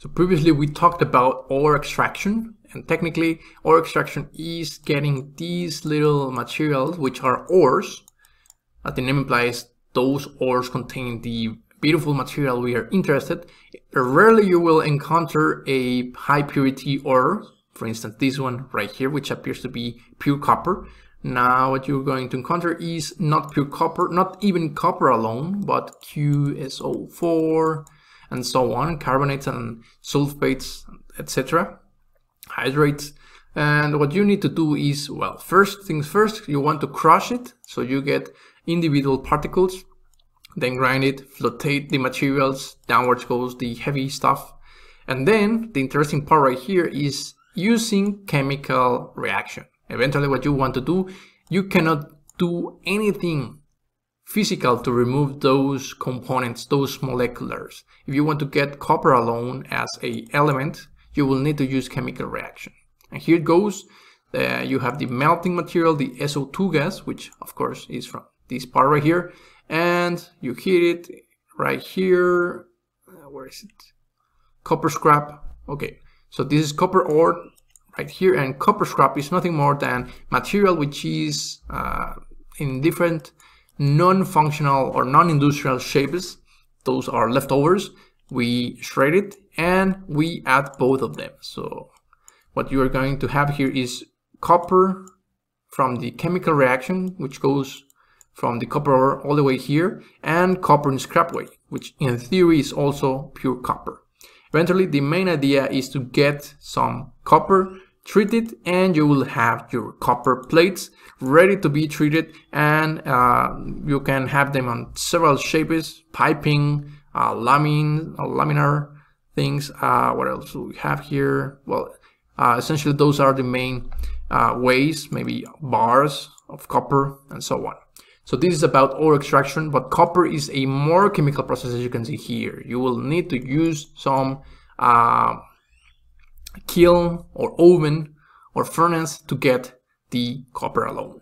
So previously we talked about ore extraction and technically ore extraction is getting these little materials which are ores. As the name implies, those ores contain the beautiful material we are interested. Rarely you will encounter a high purity ore, for instance this one right here which appears to be pure copper. Now what you're going to encounter is not pure copper, not even copper alone, but CuSO4 and so on, carbonates and sulfates, etc hydrates. And what you need to do is, well, first things first, you want to crush it. So you get individual particles, then grind it, flotate the materials, downwards goes the heavy stuff. And then the interesting part right here is using chemical reaction. Eventually what you want to do, you cannot do anything physical to remove those components, those moleculars. If you want to get copper alone as a element, you will need to use chemical reaction. And here it goes. Uh, you have the melting material, the SO2 gas, which of course is from this part right here. And you heat it right here. Uh, where is it? Copper scrap. Okay, so this is copper ore right here. And copper scrap is nothing more than material which is uh, in different non-functional or non-industrial shapes. Those are leftovers. We shred it and we add both of them. So what you are going to have here is copper from the chemical reaction, which goes from the copper ore all the way here, and copper in scrap way, which in theory is also pure copper. Eventually, the main idea is to get some copper, treat it, and you will have your copper plates ready to be treated, and uh, you can have them on several shapes, piping, uh, uh, laminar, things. Uh, what else do we have here? Well, uh, essentially those are the main uh, ways, maybe bars of copper and so on. So this is about ore extraction, but copper is a more chemical process as you can see here. You will need to use some uh, kiln or oven or furnace to get the copper alone.